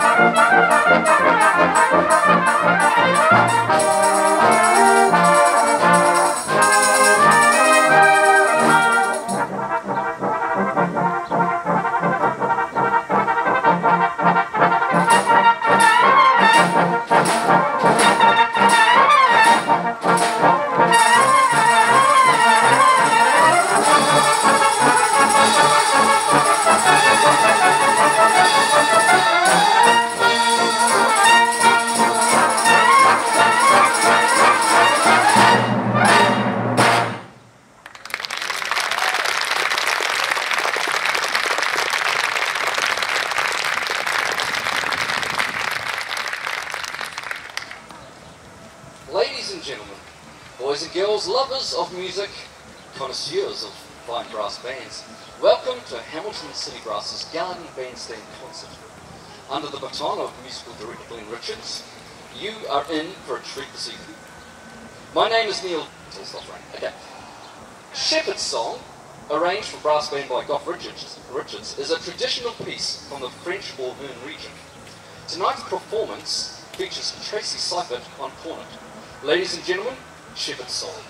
Ladies City Brass's Garden Bandstand Concert. Under the baton of musical director Glenn Richards, you are in for a treat this evening. My name is Neil. Okay. Shepherd's Song, arranged for brass band by Goff Richards, Richards, is a traditional piece from the French Auvergne region. Tonight's performance features Tracy Seifert on cornet. Ladies and gentlemen, Shepherd's Song.